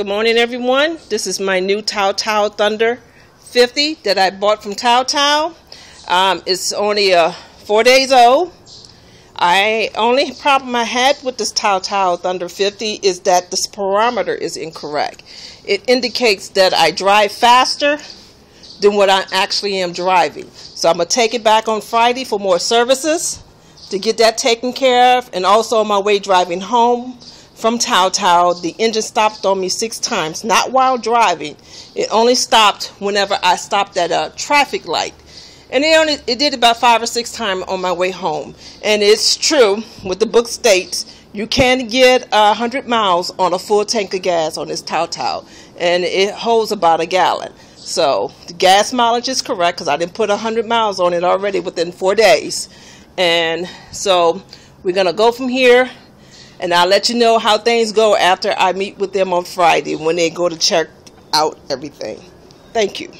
Good morning, everyone. This is my new Tao Tao Thunder 50 that I bought from Tao Tao. Um, it's only uh, four days old. I only problem I had with this Tao Tao Thunder 50 is that the speedometer is incorrect. It indicates that I drive faster than what I actually am driving. So I'm gonna take it back on Friday for more services to get that taken care of, and also on my way driving home from Tao Tao, the engine stopped on me six times, not while driving. It only stopped whenever I stopped at a traffic light. And it only it did about five or six times on my way home. And it's true, what the book states, you can get a hundred miles on a full tank of gas on this Tao Tao, and it holds about a gallon. So the gas mileage is correct because I didn't put a hundred miles on it already within four days. And so we're gonna go from here and I'll let you know how things go after I meet with them on Friday when they go to check out everything. Thank you.